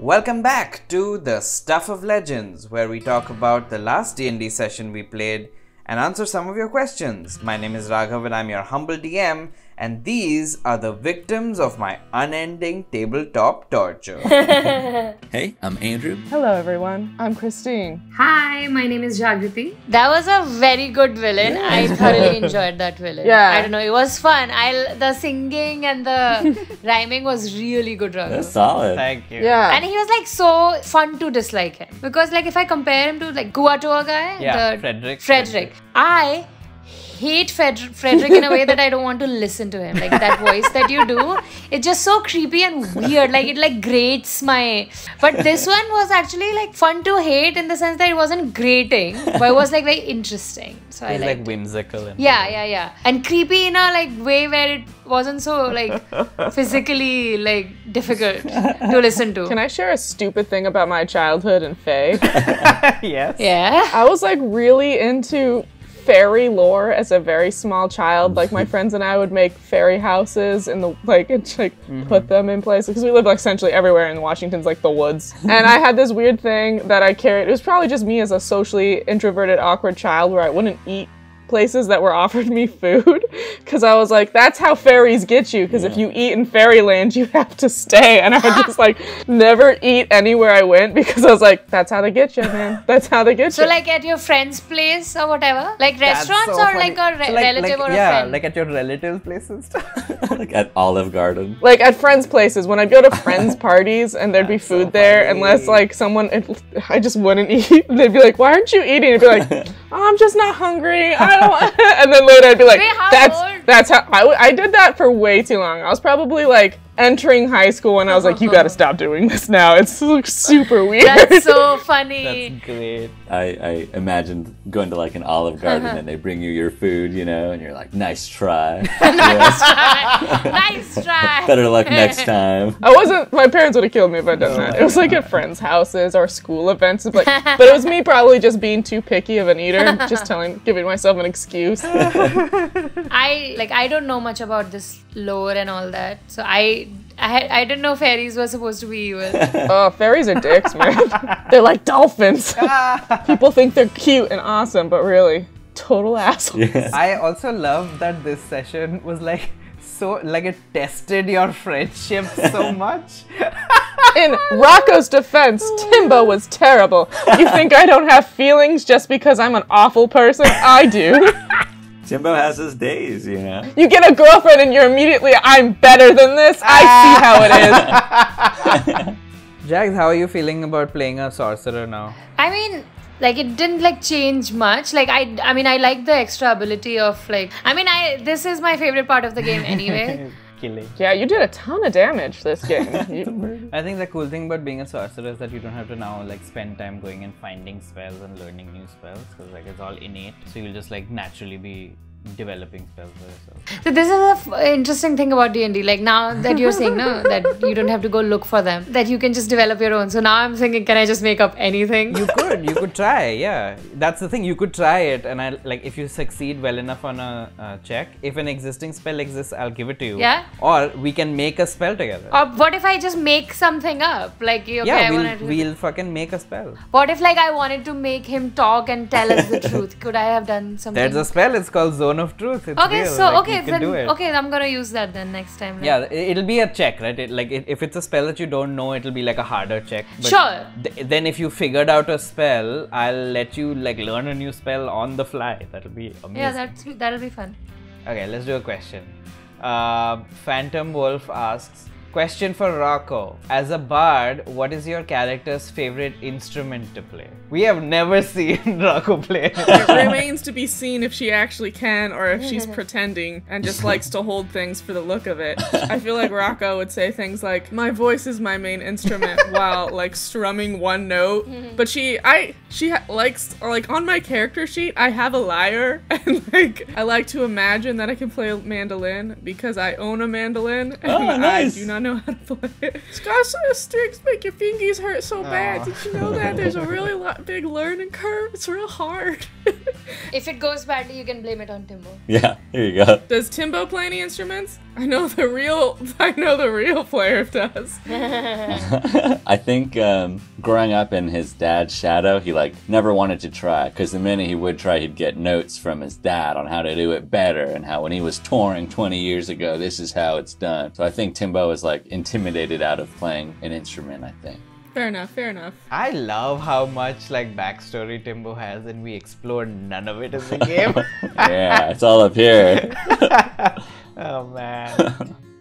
Welcome back to the Stuff of Legends, where we talk about the last D&D session we played and answer some of your questions. My name is Raghav and I'm your humble DM, and these are the victims of my unending tabletop torture. Hey, I'm Andrew. Hello, everyone. I'm Christine. Hi, my name is Jagriti. That was a very good villain. I thoroughly enjoyed that villain. Yeah. I don't know. It was fun. I the singing and the rhyming was really good. Raghu. That's solid. Thank you. Yeah. And he was like so fun to dislike him because like if I compare him to like Guatoa guy, Yeah, the Frederick. Frederick, I hate Fred- Frederick in a way that I don't want to listen to him. Like that voice that you do, it's just so creepy and weird. Like it like grates my. But this one was actually like fun to hate in the sense that it wasn't grating, but it was like very interesting. So I liked like it. whimsical. And Yeah, yeah, yeah. And creepy in a like way where it wasn't so like physically like difficult to listen to. Can I share a stupid thing about my childhood and fae? yes. yeah. I was like really into fairy lore as a very small child. Like my friends and I would make fairy houses in the like and like mm-hmm. put them in places because we lived like essentially everywhere in Washington's like the woods. and I had this weird thing that I carried. It was probably just me as a socially introverted, awkward child where I wouldn't eat places that were offered me food because I was like, that's how fairies get you. Because if you eat in fairyland, you have to stay. And I would just like never eat anywhere I went because I was like, that's how they get you, man. That's how they get So you. So, like at your friend's place or whatever, like restaurants so or funny. like a re- like- relative like- or a yeah, like at your relatives' places. like at Olive Garden. like at friends' places when I'd go to friends' parties and there'd be food there, unless like someone, it, I just wouldn't eat. They'd be like, "Why aren't you eating?" I'd be like, oh, "I'm just not hungry. I don't." And then later I'd be like, Wait, how "That's old? that's how I, w- I did that for way too long. I was probably like entering high school and I was like, "You got to stop doing this now. It's like, super weird." That's so funny. That's great. I, I imagined going to like an Olive Garden uh-huh. and they bring you your food, you know, and you're like, nice try. Yes. nice try. Better luck next time. I wasn't. My parents would have killed me if I'd done that. It was like at friends' houses or school events, but but it was me probably just being too picky of an eater, just telling, giving myself an excuse. I like I don't know much about this lore and all that, so I I had, I didn't know fairies were supposed to be evil. Oh, fairies are dicks, man. They're like dolphins. People think they're cute and awesome, but really, total assholes. Yeah. I also love that this session was like so like it tested your friendship so much. In Rocco's defense, Timbo was terrible. You think I don't have feelings just because I'm an awful person? I do. Jimbo has his days, you know. You get a girlfriend and you're immediately, I'm better than this. I see how it is. Jags, how are you feeling about playing a sorcerer now? I mean, like it didn't like change much. Like I, I mean, I like the extra ability of like. I mean, I this is my favorite part of the game anyway. Killing. Yeah, you did a ton of damage this game. You- I think the cool thing about being a sorcerer is that you don't have to now like spend time going and finding spells and learning new spells because like it's all innate. So you'll just like naturally be developing spells for yourself. So this is a f- interesting thing about D and D. Like now that you're saying no, that you don't have to go look for them, that you can just develop your own. So now I'm thinking, can I just make up anything? You could, you could try, yeah. That's the thing. You could try it, and I like if you succeed well enough on a uh, check. If an existing spell exists, I'll give it to you. Yeah. Or we can make a spell together. or what if I just make something up? Like okay, yeah, we'll wanna we'll fucking make a spell. What if like I wanted to make him talk and tell us the truth? Could I have done something? There's a spell. It's called Zone of Truth. It's okay, real, so like, okay then okay, I'm gonna use that then next time. right? Yeah, it- it'll be a check, right? It, like it, if it's a spell that you don't know, it'll be like a harder check. But Sure. th- then if you figured out a spell, I'll let you like learn a new spell on the fly. That'll be amazing. Yeah, that's that'll be fun. Okay, let's do a question. Uh, Phantom Wolf asks Question for Rocco. As a bard, what is your character's favorite instrument to play? We have never seen Rocco play. It remains to be seen if she actually can or if she's pretending and just likes to hold things for the look of it. I feel like Rocco would say things like, "My voice is my main instrument," while like strumming one note. Mm-hmm. But she, I, she ha- likes or like on my character sheet, I have a lyre and like I like to imagine that I can play a mandolin because I own a mandolin oh, and Oh, nice. I do not know how to play it. Scotch strings make your fingies hurt so bad. Did you know that? There's a really lo- big learning curve. It's real hard. If it goes badly, you can blame it on Timbo. Yeah, here you go. Does Timbo play any instruments? I know the real. I know the real player does. I think um, growing up in his dad's shadow, he like never wanted to try because the minute he would try, he'd get notes from his dad on how to do it better and how when he was touring 20 years ago, this is how it's done. So I think Timbo is like intimidated out of playing an instrument. I think. Fair enough. Fair enough. I love how much like backstory Timbo has, and we explore none of it in the game. Yeah, it's all up here. oh man.